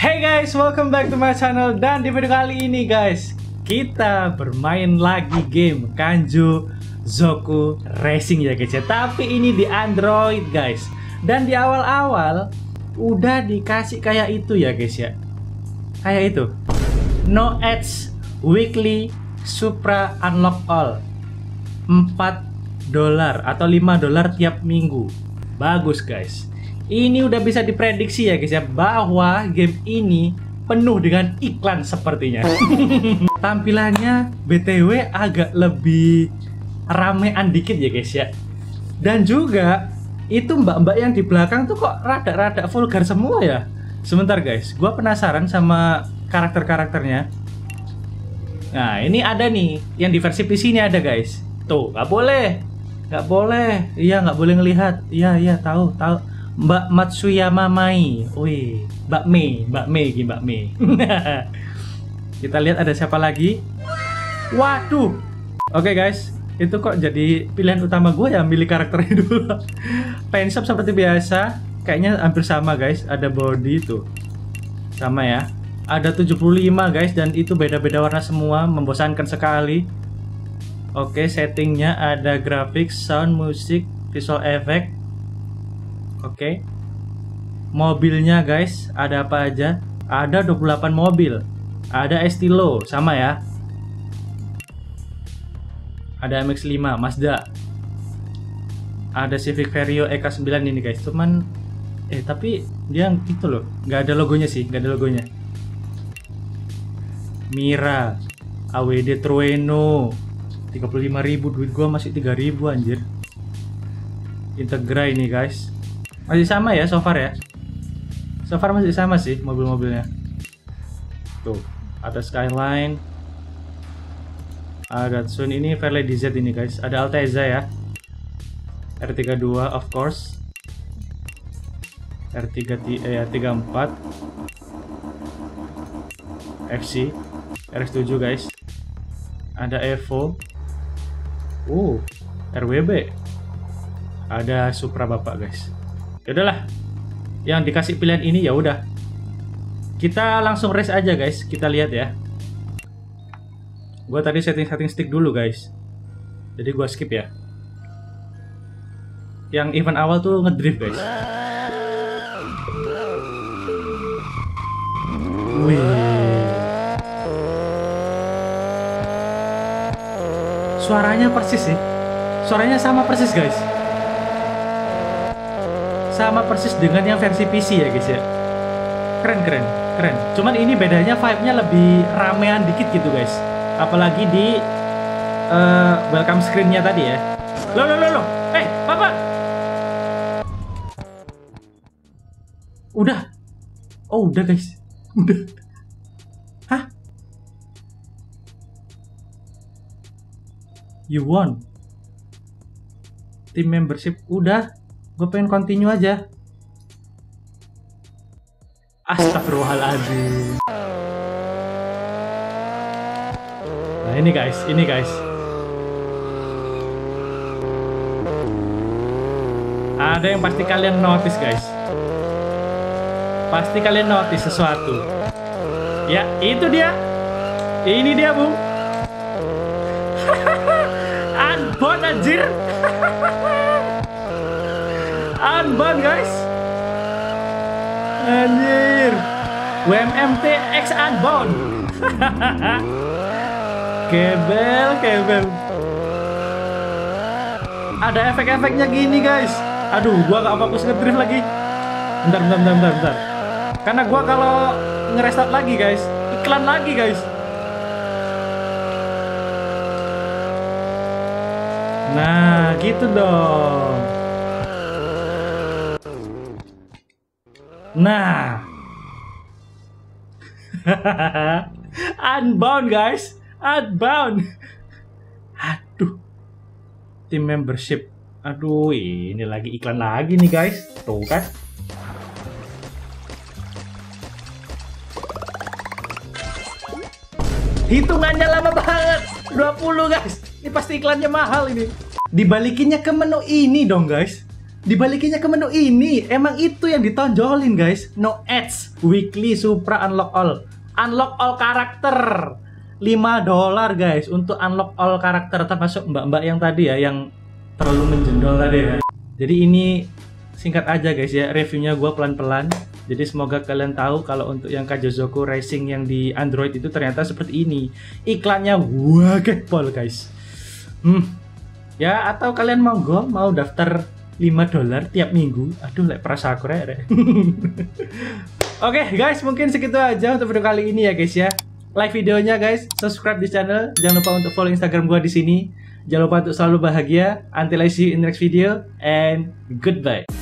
Hey guys, welcome back to my channel dan di video kali ini guys kita bermain lagi game Kanjo Zoku Racing ya guys ya. Tapi ini di Android guys. Dan di awal-awal udah dikasih kayak itu ya guys ya. Kayak itu. No ads weekly Supra unlock all. 4 dolar atau 5 dolar tiap minggu. Bagus guys. Ini udah bisa diprediksi ya guys ya bahwa game ini penuh dengan iklan sepertinya. Tampilannya BTW agak lebih ramean dikit ya guys ya. Dan juga itu mbak-mbak yang di belakang tuh kok rada-rada vulgar semua ya. Sebentar guys, gua penasaran sama karakter-karakternya. Nah ini ada nih, yang di versi PC ini ada guys. Tuh, nggak boleh, nggak boleh. Iya nggak boleh ngelihat. Iya iya tahu tahu. Mbak Matsuyama Mai. Wih, Mbak Mei, Mbak Mei, Mbak Mei. Kita lihat ada siapa lagi. Waduh. Oke guys, itu kok jadi pilihan utama gue ya milih karakternya dulu. Paint shop seperti biasa, kayaknya hampir sama guys. Ada body itu. Sama ya. Ada 75 guys dan itu beda-beda warna semua, membosankan sekali. Oke, settingnya ada grafik, sound, musik, visual effect, Oke. Mobilnya guys, ada apa aja? Ada 28 mobil. Ada Estilo, sama ya. Ada MX-5, Mazda. Ada Civic Vario EK9 ini guys. Cuman eh tapi dia itu loh, nggak ada logonya sih, nggak ada logonya. Mira, AWD Trueno. 35.000 duit gua masih 3.000 anjir. Integra ini guys masih sama ya so far ya? So far masih sama sih mobil-mobilnya. Tuh ada Skyline. Ada Sun ini Fairlady DZ ini guys. Ada Alteza ya. R32 of course. R3 eh, R34 FC RX7 guys. Ada Evo. Uh RWB ada Supra bapak guys ya udahlah. Yang dikasih pilihan ini ya udah. Kita langsung race aja guys. Kita lihat ya. Gua tadi setting-setting stick dulu guys. Jadi gua skip ya. Yang event awal tuh ngedrift guys. Wih. Suaranya persis sih. Suaranya sama persis guys sama persis dengan yang versi PC ya guys ya. Keren keren keren. Cuman ini bedanya vibe-nya lebih ramean dikit gitu guys. Apalagi di uh, welcome screen-nya tadi ya. Lo lo lo lo eh papa! Udah. Oh udah guys. Udah. Hah? You won. Tim membership. Udah gue pengen continue aja. Astagfirullahaladzim. Nah ini guys, ini guys. Ada yang pasti kalian notice guys. Pasti kalian notice sesuatu. Ya itu dia. Ini dia bung Unbound anjir Unbound guys. Anjir. WMMT X Unbound Kebel kebel. Ada efek-efeknya gini guys. Aduh gua gak fokus ngedrift lagi. Bentar bentar bentar bentar, bentar. Karena gua kalau ngerestart lagi guys Iklan lagi guys. Nah gitu dong Nah. Unbound guys. Unbound. Aduh. Tim membership. Aduh, ini lagi iklan lagi nih guys. Tuh kan. Hitungannya lama banget. 20 guys. Ini pasti iklannya mahal ini. Dibalikinnya ke menu ini dong guys. Dibalikinnya ke menu ini. Emang itu yang ditonjolin guys. No ads, weekly Supra unlock all. Unlock all karakter. 5 dolar guys untuk unlock all karakter termasuk mbak-mbak yang tadi ya yang terlalu menjendol tadi ya. Jadi ini singkat aja guys ya reviewnya gue pelan-pelan jadi semoga kalian tahu kalau untuk yang Kajozoku Racing yang di Android itu ternyata seperti ini iklannya wah guys hmm ya atau kalian mau go mau daftar 5 dolar tiap minggu. Aduh lek perasa aku re Oke okay, guys mungkin segitu aja untuk video kali ini ya guys ya. Like videonya guys. Subscribe di channel. Jangan lupa untuk follow instagram gue di sini. Jangan lupa untuk selalu bahagia. Until I see you in the next video. And goodbye